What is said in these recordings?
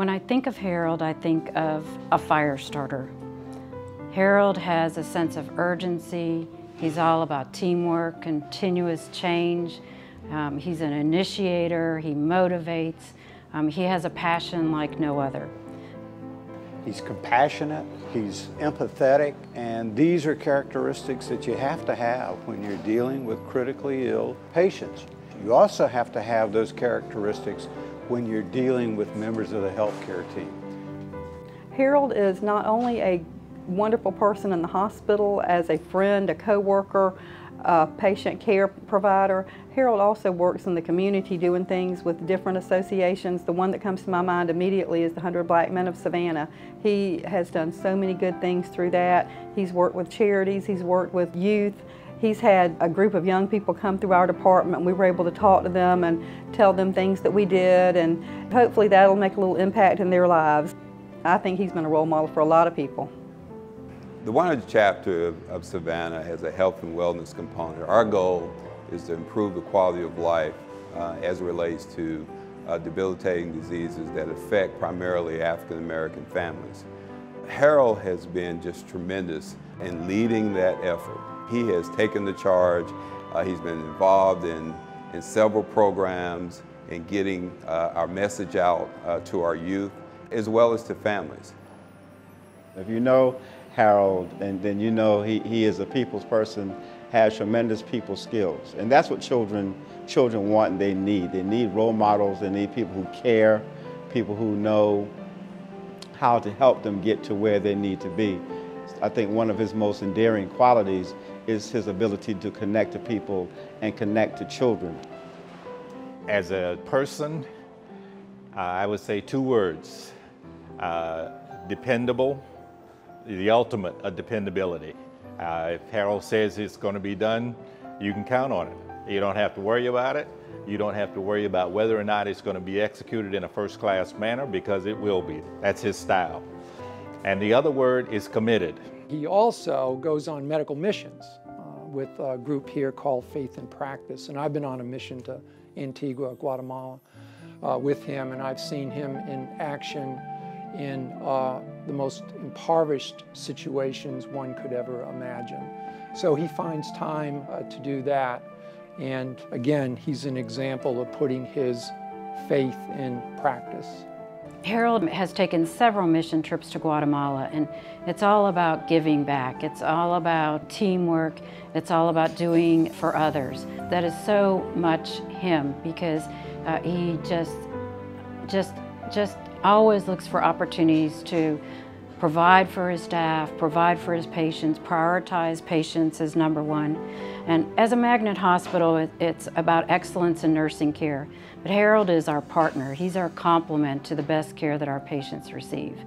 When I think of Harold, I think of a fire starter. Harold has a sense of urgency. He's all about teamwork, continuous change. Um, he's an initiator, he motivates. Um, he has a passion like no other. He's compassionate, he's empathetic, and these are characteristics that you have to have when you're dealing with critically ill patients. You also have to have those characteristics when you're dealing with members of the healthcare team. Harold is not only a wonderful person in the hospital as a friend, a coworker, a patient care provider. Harold also works in the community doing things with different associations. The one that comes to my mind immediately is the 100 Black Men of Savannah. He has done so many good things through that. He's worked with charities, he's worked with youth. He's had a group of young people come through our department. We were able to talk to them and tell them things that we did and hopefully that'll make a little impact in their lives. I think he's been a role model for a lot of people. The 100 chapter of, of, Savannah has a health and wellness component. Our goal is to improve the quality of life uh, as it relates to uh, debilitating diseases that affect primarily African American families. Harold has been just tremendous in leading that effort. He has taken the charge. Uh, he's been involved in, in several programs in getting uh, our message out uh, to our youth as well as to families. If you know Harold, and then you know he, he is a people's person, has tremendous people skills. And that's what children, children want and they need. They need role models, they need people who care, people who know how to help them get to where they need to be. I think one of his most endearing qualities is his ability to connect to people and connect to children. As a person, uh, I would say two words, uh, dependable the ultimate of dependability. Uh, if Harold says it's going to be done, you can count on it. You don't have to worry about it. You don't have to worry about whether or not it's going to be executed in a first-class manner because it will be. That's his style. And the other word is committed. He also goes on medical missions uh, with a group here called Faith in Practice. And I've been on a mission to Antigua, Guatemala uh, with him, and I've seen him in action in uh, the most impoverished situations one could ever imagine. So he finds time uh, to do that. And again, he's an example of putting his faith in practice. Harold has taken several mission trips to Guatemala and it's all about giving back. It's all about teamwork. It's all about doing for others. That is so much him because uh, he just, just, just always looks for opportunities to provide for his staff, provide for his patients, prioritize patients as number one. And as a magnet hospital, it's about excellence in nursing care. But Harold is our partner. He's our complement to the best care that our patients receive.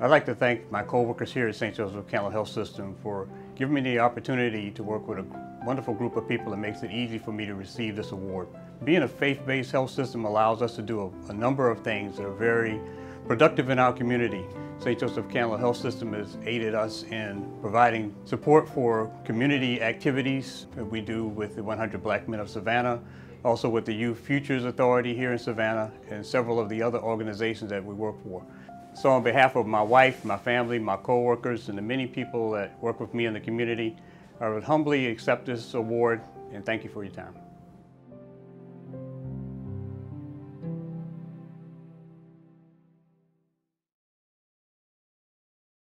I'd like to thank my coworkers here at St. Joseph Candler Health System for giving me the opportunity to work with a wonderful group of people that makes it easy for me to receive this award. Being a faith-based health system allows us to do a, a, number of things that are very productive in our community. St. Joseph Candler Health System has aided us in providing support for community activities that we do with the 100 Black Men of Savannah, also with the Youth Futures Authority here in Savannah, and several of the other organizations that we work for. So on behalf of my wife, my family, my coworkers, and the many people that work with me in the community, I would humbly accept this award and thank you for your time.